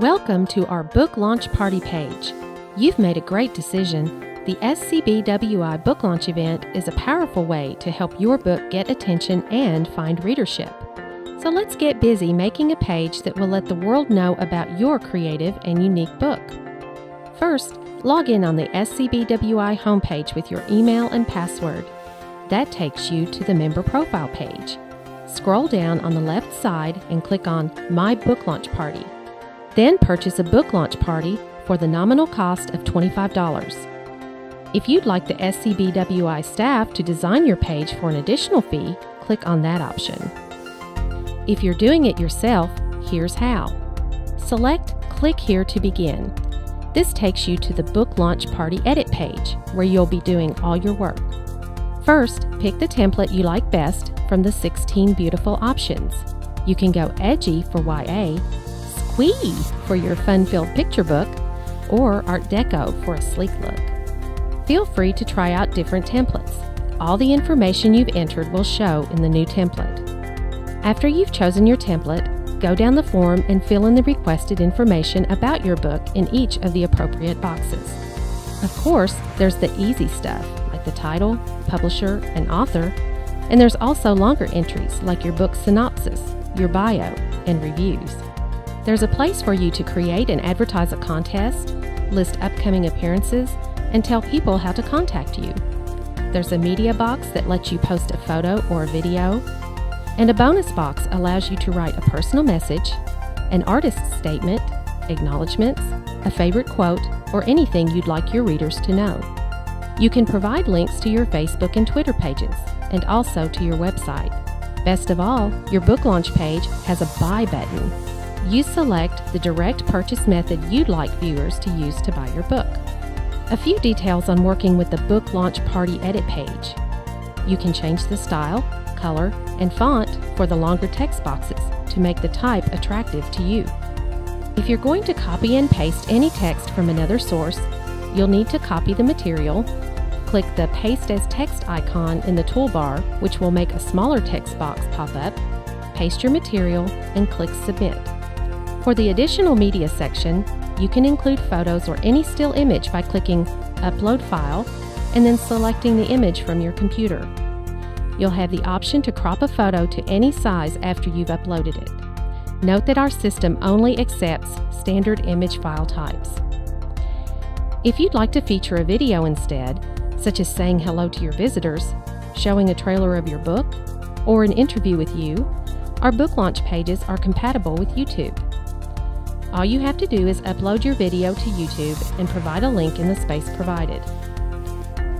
Welcome to our book launch party page. You've made a great decision. The SCBWI book launch event is a powerful way to help your book get attention and find readership. So let's get busy making a page that will let the world know about your creative and unique book. First, log in on the SCBWI homepage with your email and password. That takes you to the member profile page. Scroll down on the left side and click on My Book Launch Party. Then purchase a book launch party for the nominal cost of $25. If you'd like the SCBWI staff to design your page for an additional fee, click on that option. If you're doing it yourself, here's how. Select Click here to begin. This takes you to the Book Launch Party Edit page, where you'll be doing all your work. First, pick the template you like best from the 16 beautiful options. You can go edgy for YA, Squee for your fun filled picture book, or Art Deco for a sleek look. Feel free to try out different templates. All the information you've entered will show in the new template. After you've chosen your template, go down the form and fill in the requested information about your book in each of the appropriate boxes. Of course, there's the easy stuff like the title, publisher, and author, and there's also longer entries like your book synopsis, your bio, and reviews. There's a place for you to create and advertise a contest, list upcoming appearances, and tell people how to contact you. There's a media box that lets you post a photo or a video, and a bonus box allows you to write a personal message, an artist's statement, acknowledgments, a favorite quote, or anything you'd like your readers to know. You can provide links to your Facebook and Twitter pages, and also to your website. Best of all, your book launch page has a buy button. You select the direct purchase method you'd like viewers to use to buy your book. A few details on working with the Book Launch Party Edit page. You can change the style, color, and font for the longer text boxes to make the type attractive to you. If you're going to copy and paste any text from another source, you'll need to copy the material, click the Paste as Text icon in the toolbar, which will make a smaller text box pop up, paste your material, and click Submit. For the additional media section, you can include photos or any still image by clicking Upload File and then selecting the image from your computer. You'll have the option to crop a photo to any size after you've uploaded it. Note that our system only accepts standard image file types. If you'd like to feature a video instead, such as saying hello to your visitors, showing a trailer of your book, or an interview with you, our book launch pages are compatible with YouTube. All you have to do is upload your video to YouTube and provide a link in the space provided.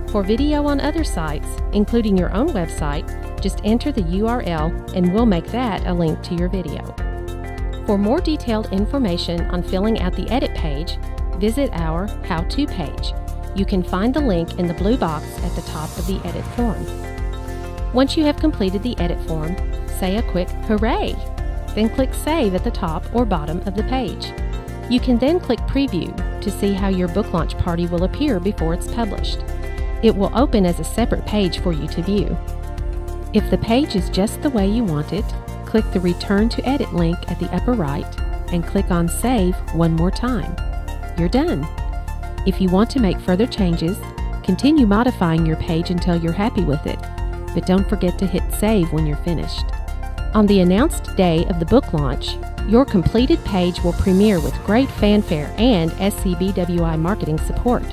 For video on other sites, including your own website, just enter the URL and we'll make that a link to your video. For more detailed information on filling out the edit page, visit our How To page. You can find the link in the blue box at the top of the edit form. Once you have completed the edit form, say a quick hooray then click Save at the top or bottom of the page. You can then click Preview to see how your book launch party will appear before it's published. It will open as a separate page for you to view. If the page is just the way you want it, click the Return to Edit link at the upper right and click on Save one more time. You're done. If you want to make further changes, continue modifying your page until you're happy with it, but don't forget to hit Save when you're finished. On the announced day of the book launch, your completed page will premiere with great fanfare and SCBWI marketing support.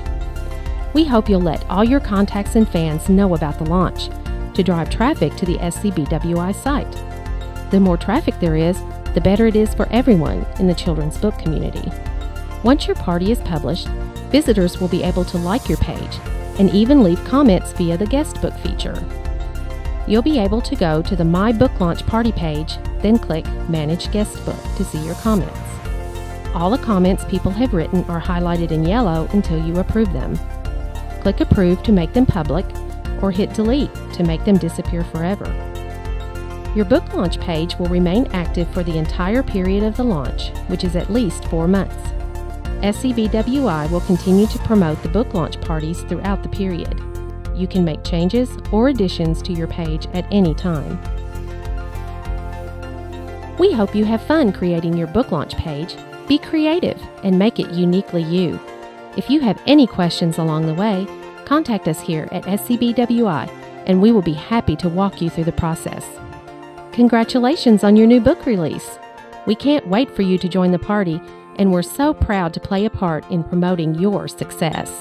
We hope you'll let all your contacts and fans know about the launch to drive traffic to the SCBWI site. The more traffic there is, the better it is for everyone in the children's book community. Once your party is published, visitors will be able to like your page and even leave comments via the guest book feature you'll be able to go to the My Book Launch Party page, then click Manage Guest Book to see your comments. All the comments people have written are highlighted in yellow until you approve them. Click Approve to make them public, or hit Delete to make them disappear forever. Your book launch page will remain active for the entire period of the launch, which is at least four months. SCBWI will continue to promote the book launch parties throughout the period you can make changes or additions to your page at any time. We hope you have fun creating your book launch page Be creative and make it uniquely you. If you have any questions along the way, contact us here at SCBWI and we will be happy to walk you through the process. Congratulations on your new book release! We can't wait for you to join the party, and we're so proud to play a part in promoting your success.